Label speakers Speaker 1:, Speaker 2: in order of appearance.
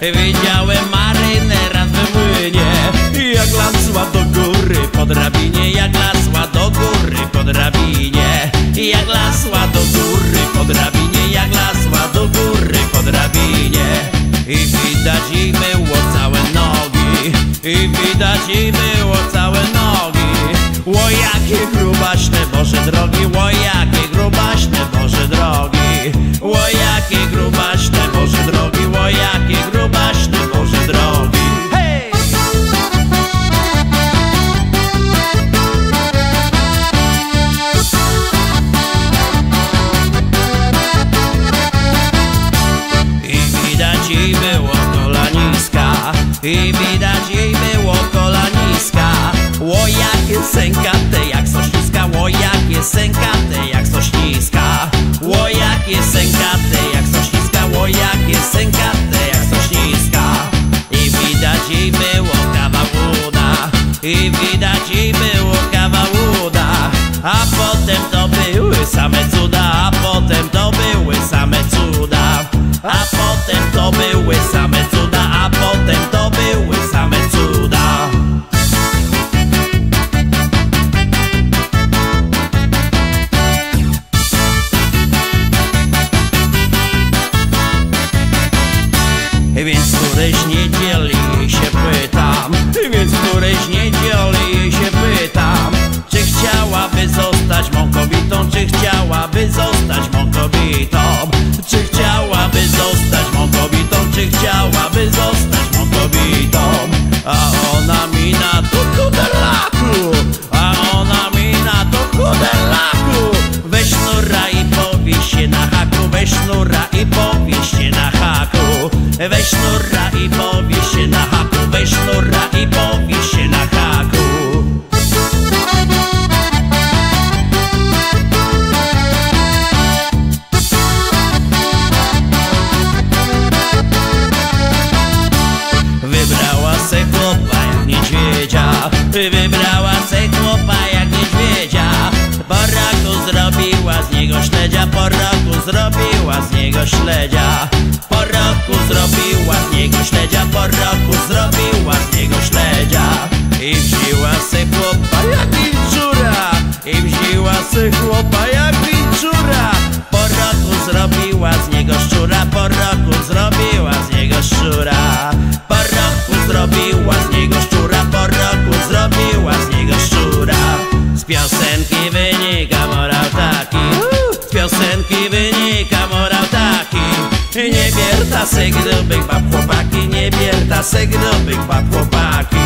Speaker 1: Widziałem marynera w młynie Jak lasła do góry po drabinie. Jak lasła do góry po drabinie. Jak lasła do góry po drabinie. Jak lasła do góry po drabinie. I widać jej było całe nogi. I widać jej było całe nogi. Ło jakie grubaśne Boże drogi. Ło jakie grubaśne I widać jej było kolaniska Ło jakie sękate jak sośniska Ło jakie sękate jak sośniska Ło jakie sękate jak sośniska Ło jakie sękate jak sośniska I widać jej było kawał I widać Więc któreś niedzieli się pytam? Więc któreś niedzieli się pytam? Czy chciałaby zostać mą kobietą? Czy chciałaby zostać mą kobietą? Czy chciałaby zostać mą kobietą? Czy chciałaby zrobiła z niego śledzia. Po roku zrobiła z niego śledzia Po roku zrobiła z niego śledzia. I wzięła se chłopa jak wilczura I wzięła se chłopa jak wilczura Po roku zrobiła z niego szczura Po roku zrobiła z niego szczura. Po roku zrobiła se grubych bab chłopaki Nie se grubych bab chłopaki